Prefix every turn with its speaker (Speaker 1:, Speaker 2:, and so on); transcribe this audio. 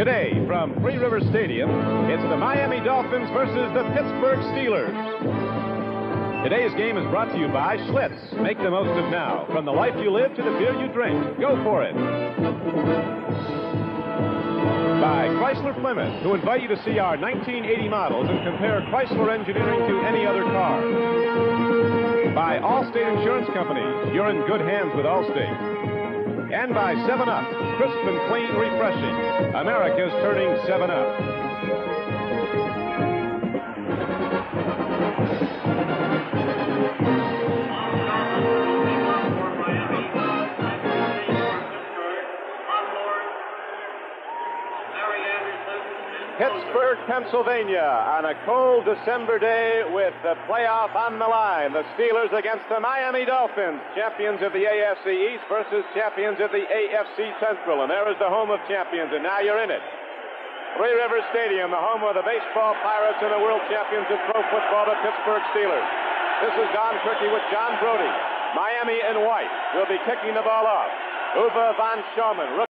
Speaker 1: Today, from Three River Stadium, it's the Miami Dolphins versus the Pittsburgh Steelers. Today's game is brought to you by Schlitz. Make the most of now. From the life you live to the beer you drink. Go for it. By Chrysler Plymouth, who invite you to see our 1980 models and compare Chrysler engineering to any other car. By Allstate Insurance Company. You're in good hands with Allstate and by 7 Up, crisp and clean refreshing. America's turning 7 Pittsburgh, Pennsylvania, on a cold December day with the playoff on the line. The Steelers against the Miami Dolphins, champions of the AFC East versus champions of the AFC Central. And there is the home of champions, and now you're in it. Three Rivers Stadium, the home of the baseball pirates and the world champions of pro football, the Pittsburgh Steelers. This is Don Criqui with John Brodie. Miami and white will be kicking the ball off. Uwe von Schamann.